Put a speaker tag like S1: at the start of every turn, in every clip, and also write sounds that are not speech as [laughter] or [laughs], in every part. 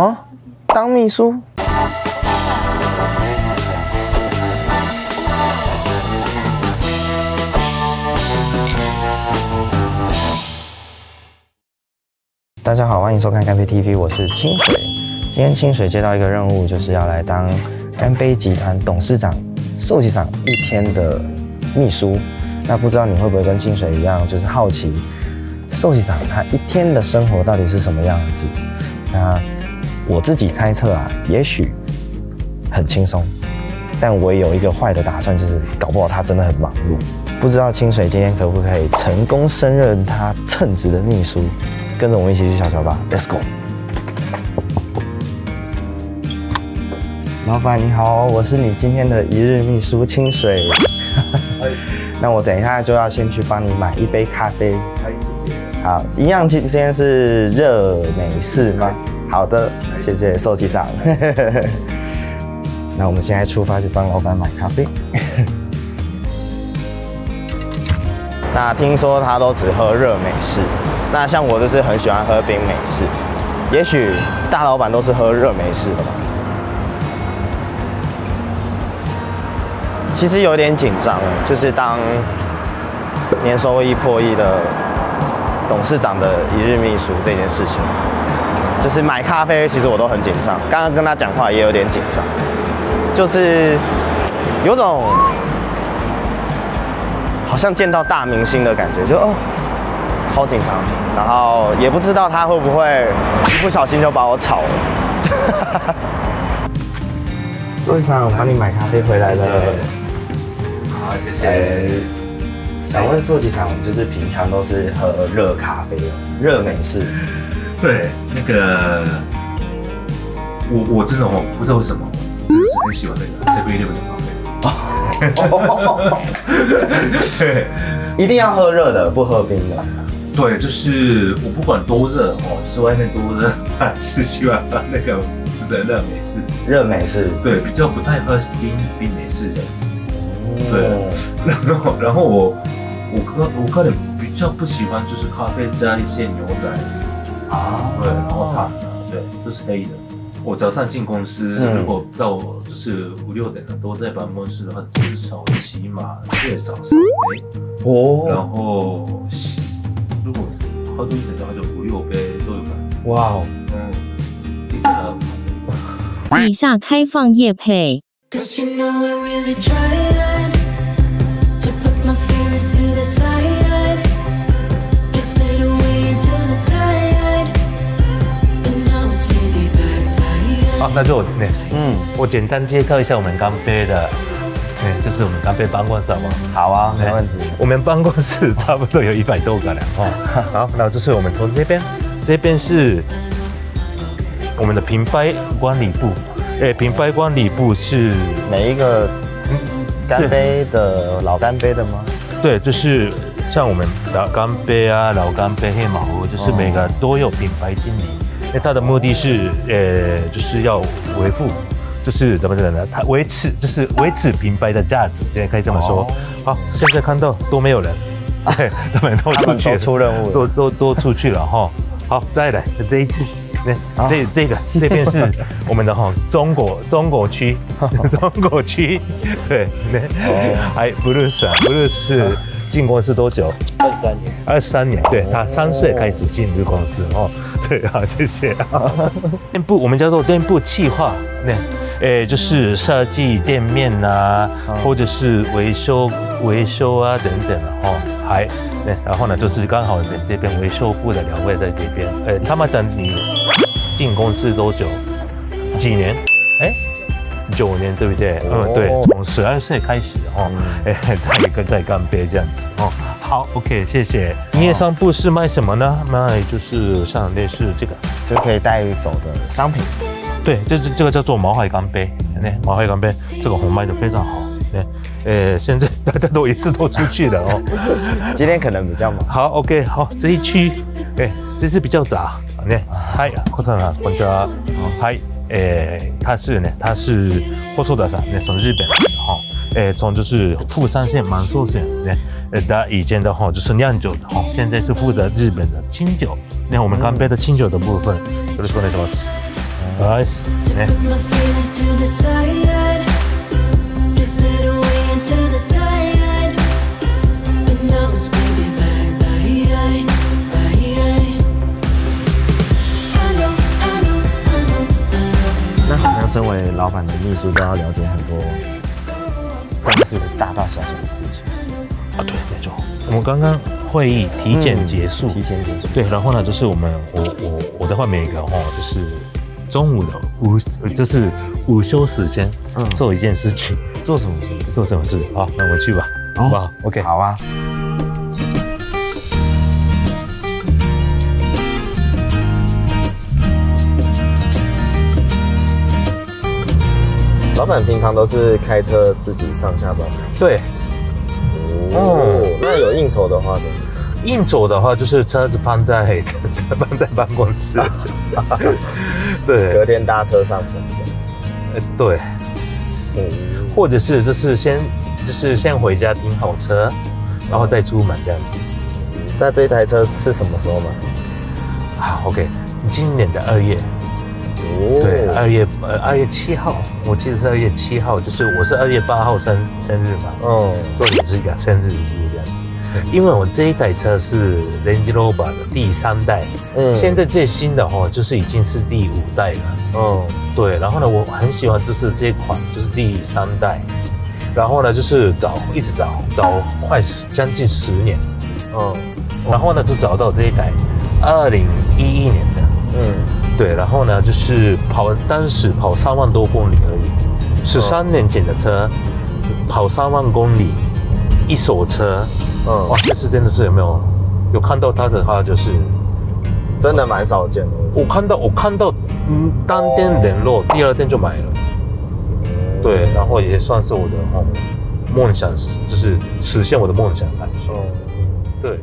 S1: 么？当秘书？大家好，欢迎收看干杯 TV，我是清水。今天清水接到一个任务，就是要来当干杯集团董事长寿喜长一天的秘书。那不知道你会不会跟清水一样，就是好奇寿喜长他一天的生活到底是什么样子？那我自己猜测啊，也许很轻松，但我也有一个坏的打算，就是搞不好他真的很忙碌。不知道清水今天可不可以成功升任他称职的秘书？跟着我们一起去小桥吧，Let's go。老板你好，我是你今天的一日秘书清水。[laughs] 那我等一下就要先去帮你买一杯咖啡。好，一样今天是热美式吗？好的，谢谢寿喜上。[laughs] 那我们现在出发去帮老板买咖啡。[laughs] 那听说他都只喝热美式，那像我就是很喜欢喝冰美式。也许大老板都是喝热美式的吧。其实有点紧张，就是当年收益破亿的董事长的一日秘书这件事情，就是买咖啡，其实我都很紧张。刚刚跟他讲话也有点紧张，就是有种好像见到大明星的感觉，就哦，好紧张。然后也不知道他会不会一不小心就把我炒了。周先生，我帮你买咖啡回来了。
S2: 好，谢谢。
S1: 想问寿喜长，就是平常都是喝热咖啡哦，热美式。
S2: 对，那个我我真的哦，不知道为什么，真的是很喜欢那个 [laughs] Seven Eleven 的咖啡。对，
S1: 一定要喝热的，不喝冰的。
S2: 对，就是我不管多热哦，就是外面多热，还是喜欢喝那个热热美式。
S1: 热美式。
S2: 对，比较不太喝冰冰美式的。对，[laughs] 然后然后我我个我个人比较不喜欢就是咖啡加一些牛奶啊，对，然后糖，对，这是黑的。我早上进公司，如果到就是五六点了都在办公室的话，至少起码最少三杯哦。然后如果喝多一点的话，就五六杯都有可能。哇哦，嗯，第三
S3: 个。以下开放夜配。
S2: 好，那就我那嗯，我简单介绍一下我们干杯的，哎，这是我们干杯办公室吗？
S1: 好啊，没问题。
S2: 我们办公室差不多有一百多个了哦。[laughs] 好，那这是我们从这边，这边是我们的品牌管理部，哎，品牌管理部是
S1: 每一个干杯的老干杯的吗？[laughs]
S2: 对，就是像我们老干杯啊、老干杯、黑马湖，就是每个都有品牌经理。因为它的目的是，呃，就是要维护，就是怎么讲呢？它维持，就是维持品牌的价值，现在可以这么说。好，现在看到都没有人，[laughs] 他们都出去
S1: 出任务，
S2: 都都都出去了哈。好，再来这一次，那这这个这边是我们的哈中国中国区，[laughs] 中国区，对，还不认识啊，不认识。进公司多久？
S1: 二三年。
S2: 二三年，对他三岁开始进入公司哦。[laughs] 对，好，谢谢。[laughs] 店铺我们叫做店铺企划，那，诶，就是设计店面呐，或者是维修维修啊等等的哦。还，对，然后呢，就是刚好在这边维修部的两位在这边。诶，他们讲你进公司多久？几年？哎。九年对不对？嗯，对，从十二岁开始哦，[laughs] 哎，再一个再干杯这样子哦。好，OK，谢谢。营业商铺是卖什么呢？卖就是像类似这个，
S1: 就可以带走的商品。
S2: 对，就是这个叫做毛海干杯，那毛海干杯这个红卖的非常好。对，呃，现在[laughs] 大家都一次都出去了哦。[laughs]
S1: 今天可能比较忙。
S2: 好，OK，好，这一区，哎，这次比较杂。那，嗨，科长啊，こんにちは。嗨。 诶，他是呢，他是货出的啥？那从日本哈，诶，从就是富山县满寿县呢，呃，他以前的话就是酿酒的哈，现在是负责日本的清酒。那我们干杯的清酒的部分，就是说那什么，哎
S4: ，To
S2: 哎
S4: put my feelings to
S1: 身为老板的秘书都要了解很多公司的大大小小的事情。
S2: 啊，对，没错。我们刚刚会议体检结束，
S1: 提前结束。
S2: 对，然后呢，就是我们我我我的话每个哦，就是中午的午，呃就是午休时间，
S1: 嗯
S2: 做一件事情，
S1: 做什么事？
S2: 做什么事？好，那我们去吧，好不好？OK，
S1: 好啊。板平常都是开车自己上下班吗？
S2: 对，
S1: 哦，那有应酬的话呢？
S2: 应酬的话就是车子放在 [laughs] 放在办公室，[laughs] 对，
S1: 隔天搭车上
S2: 对，
S1: 嗯，
S2: 或者是就是先就是先回家停好车，然后再出门这样子。
S1: 那这台车是什么时候买？
S2: 好，OK，今年的二月，
S1: 哦。
S2: 对，二月呃二月七号，我记得是二月七号，就是我是二月八号生生日嘛，
S1: 嗯，
S2: 做你自己生日礼物这样子。因为我这一台车是 Range Rover 的第三代，
S1: 嗯。
S2: 现在最新的哦，就是已经是第五代了。
S1: 嗯，
S2: 对，然后呢，我很喜欢就是这一款，就是第三代，然后呢，就是找一直找找快十将近十年，
S1: 嗯，
S2: 然后呢，就找到这一台二零一一年的，
S1: 嗯，
S2: 对，然后呢，就是跑当时跑三万多公里而已，十三年前的车，跑三万公里，一手车，
S1: 嗯。
S2: 哇，这次真的是有没有？有看到它的话，就是
S1: 真的蛮少见的。
S2: 我看到我看到，嗯，当天联络，第二天就买了，对，然后也算是我的哦梦想，就是实现我的梦想感觉，
S1: 哦，
S2: 对。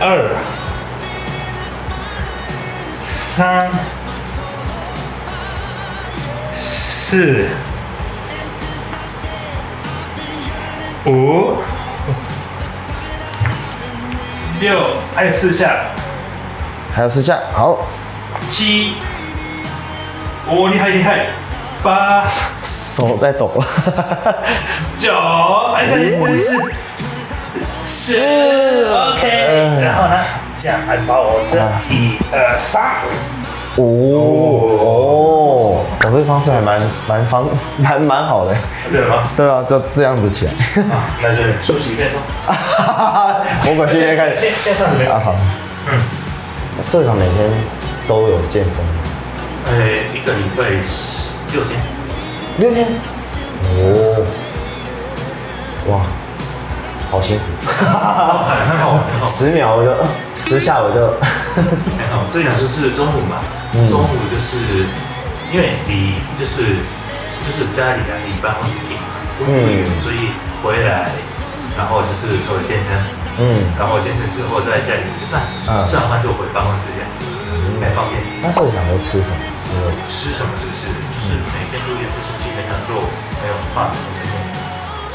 S2: 二，三，四，五，六，还有四下，
S1: 还有四下，好，
S2: 七，哦，厉害厉害，八。
S1: 手在抖。
S2: 九，哎，再一次，再一次，十，OK，然后呢，这样还把我这一二三，
S1: 哦哦，我这个方式还蛮蛮方 [laughs] 蛮蛮好的。
S2: 对吗？
S1: 对啊，就这样子起来。
S2: 啊，那就休息一分钟。[laughs]
S1: 我管训练开始。
S2: 线线上没有
S1: 啊，好。
S2: 嗯，
S1: 社长每天都有健身吗，
S2: 呃，一个礼拜六天，
S1: 六天。哦，哇，好辛苦。
S2: 很好，很好，
S1: 十秒我就，呃十下我就，
S2: 还好。这两次是中午嘛，中午就是因为离就是就是家里啊离办公室近嘛，不远，所以回来，然后就是做健身。
S1: 嗯，
S2: 然后健身之后在家里吃饭，
S1: 嗯
S2: 吃完饭就回办公室这样子，很方便。
S1: 那时候想要吃什么？
S2: 吃什么是不是？就是每天都有，就是基本上肉还有饭都是面。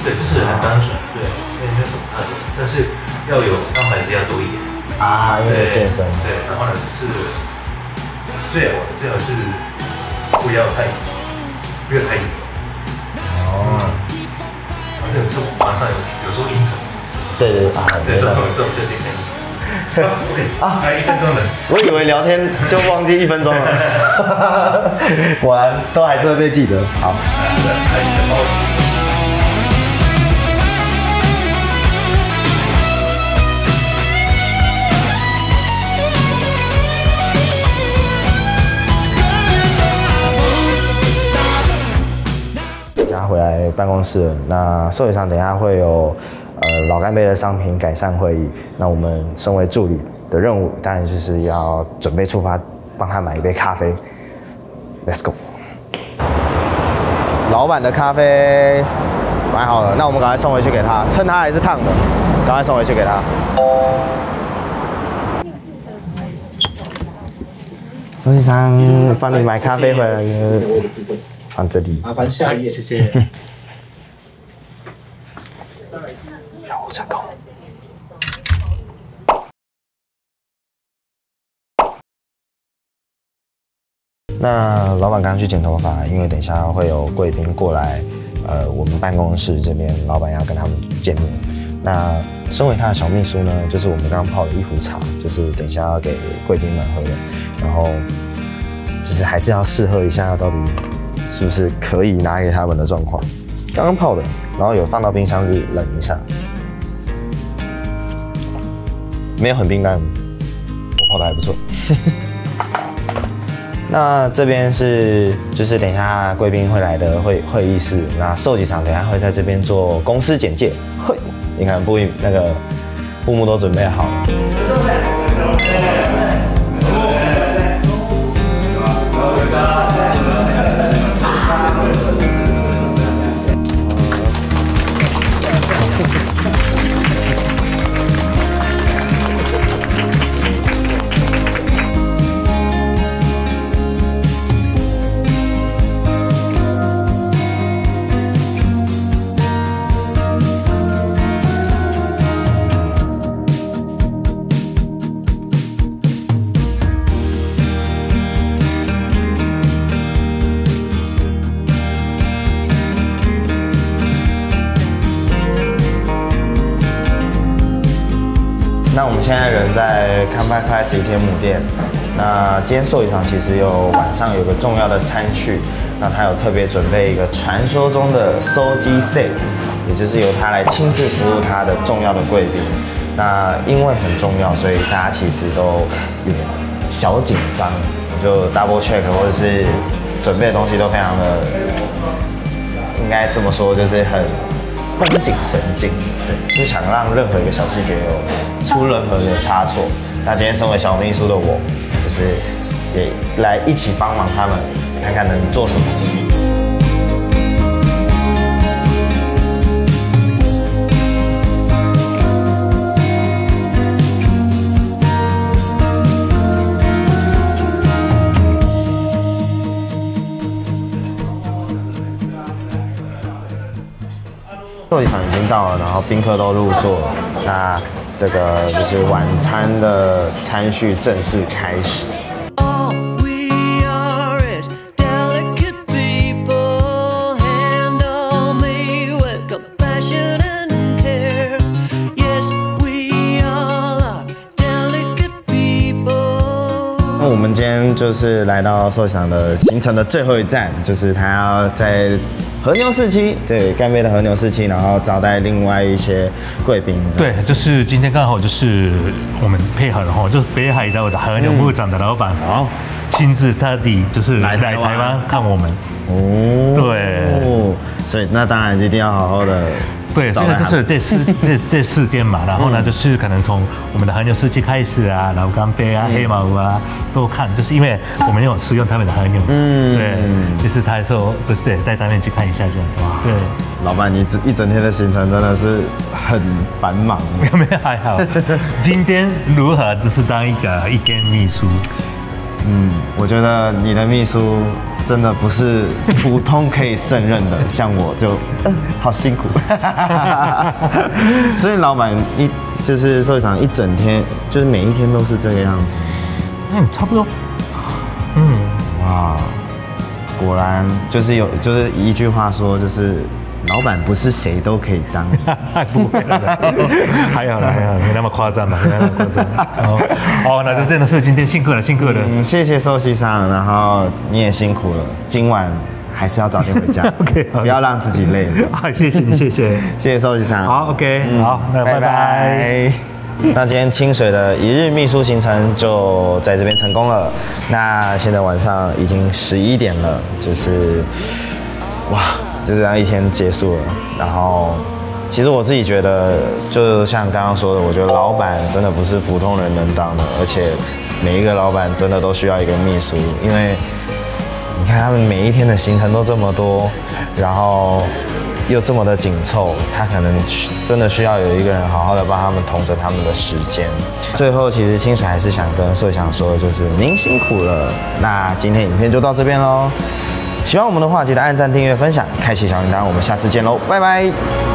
S2: 对，就是很单纯，对，没有什么太多，但是要有蛋白质要多一点。
S1: 啊，因为健身。
S2: 对，然后呢，就是最好最好是不要太不要太油。
S1: 哦，
S2: 啊，这个吃晚上有有时候应酬，
S1: 对对啊，
S2: 对，这种这种就健康。OK
S1: 啊
S2: 还有一分钟了。
S1: 我以为聊天就忘记一分钟了，[laughs] 果然都还是会被记得。好，办公室了，那寿喜上等一下会有呃老干杯的商品改善会议，那我们身为助理的任务，当然就是要准备出发帮他买一杯咖啡。Let's go。老板的咖啡买好了，那我们赶快送回去给他，趁他还是烫的，赶快送回去给他。周先生，帮你买咖啡回来了，放这里。
S5: 麻烦下一页，谢谢。[laughs]
S1: 任务成功。那老板刚刚去剪头发，因为等一下会有贵宾过来，呃，我们办公室这边老板要跟他们见面。那身为他的小秘书呢，就是我们刚刚泡的一壶茶，就是等一下要给贵宾们喝的，然后就是还是要试喝一下到底是不是可以拿给他们的状况。刚刚泡的，然后有放到冰箱里冷一下，没有很冰淡，我泡的还不错。那这边是就是等一下贵宾会来的会会议室，那寿喜厂等一下会在这边做公司简介。嘿，你看布那个布幕都准备好了。在康巴 Class 一天母店。那今天寿喜厂其实有晚上有个重要的餐序，那他有特别准备一个传说中的收机 set，也就是由他来亲自服务他的重要的贵宾。那因为很重要，所以大家其实都有小紧张，就 double check 或者是准备的东西都非常的，应该这么说，就是很绷紧神经，对，不想让任何一个小细节有出任何的差错。那今天身为小秘书的我，就是也来一起帮忙他们，看看能做什么。寿喜厂已经到了，然后宾客都入座了，那这个就是晚餐的餐序正式开始。那我们今天就是来到寿喜厂的行程的最后一站，就是他要在和牛四期，对，干杯的和牛四期，然后招待另外一些贵宾。
S2: 对，就是今天刚好就是我们配合了哈，就是北海道的和牛牧场的老板，
S1: 然后，
S2: 亲自特地就是来
S1: 来台湾
S2: 台湾。看我们。
S1: 哦，
S2: 对，
S1: 所以那当然一定要好好的
S2: 对，
S1: 招待他们
S2: 现在就是这四 [laughs] 这这四天嘛，然后呢，就是可能从我们的和牛四季开始啊，然后干杯啊、黑毛啊都看，就是因为我们有使用他们的和牛，
S1: 嗯
S2: 嗯，对，就是他说就是对带他们去看一下这样子，对，
S1: 老板，你这一整天的行程真的是很繁忙。[laughs]
S2: 没有没有还好，今天如何？就是当一个一间秘书，
S1: 嗯，我觉得你的秘书真的不是普通可以胜任的，像我就、呃、好辛苦。[laughs] 所以老板一就是寿喜厂一整天，就是每一天都是这个样子。
S2: 嗯，差不多，嗯，
S1: 哇，果然就是有就是一句话说，就是老板不是谁都可以当。
S2: 不会了，还好了还好，没那么夸张吧，没那么夸张，哦，哦，那就真的是今天辛苦了辛苦了。
S1: 嗯，谢谢寿喜上，然后你也辛苦了，今晚还是要早点回家 [laughs]
S2: OK，好
S1: 不要让自己累了。
S2: 好，[laughs] 谢谢你，谢谢。[laughs]
S1: 谢谢寿喜厂。
S2: 好，OK，好，那
S1: 拜
S2: 拜拜。
S1: 拜。那今天清水的一日秘书行程就在这边成功了。那现在晚上已经十一点了，就是哇，就这样一天结束了。然后，其实我自己觉得，就像刚刚说的，我觉得老板真的不是普通人能当的，而且每一个老板真的都需要一个秘书，因为你看他们每一天的行程都这么多，然后又这么的紧凑，他可能真的需要有一个人好好的帮他们统整他们的时间。最后，其实清水还是想跟社长说，就是您辛苦了。那今天影片就到这边喽。喜欢我们的话，记得按赞、订阅、分享、开启小铃铛。我们下次见喽，拜拜。